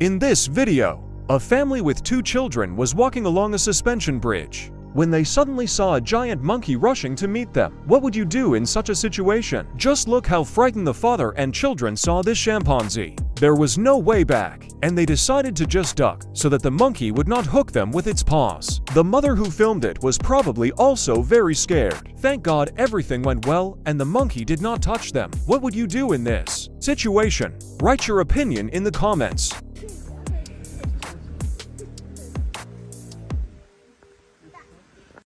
In this video, a family with two children was walking along a suspension bridge when they suddenly saw a giant monkey rushing to meet them. What would you do in such a situation? Just look how frightened the father and children saw this chimpanzee. There was no way back, and they decided to just duck so that the monkey would not hook them with its paws. The mother who filmed it was probably also very scared. Thank God everything went well and the monkey did not touch them. What would you do in this situation? Write your opinion in the comments.